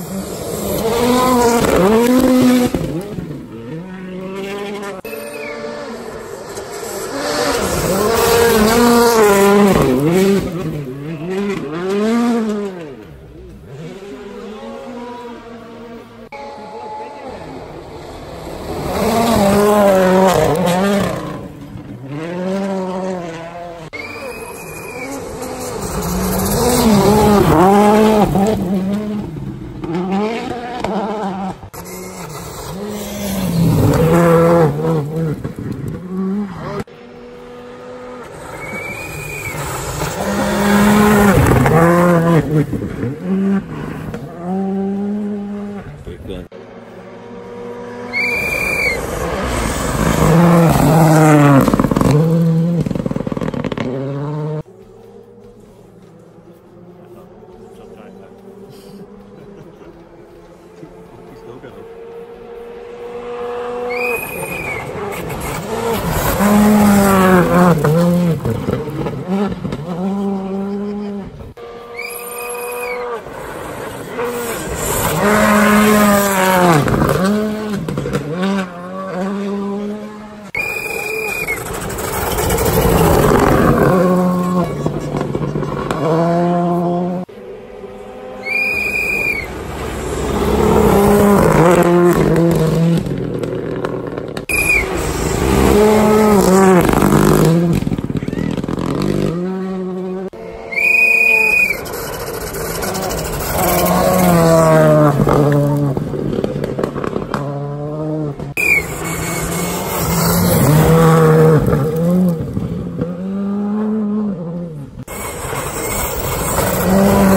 Mm-hmm. cara. Oh.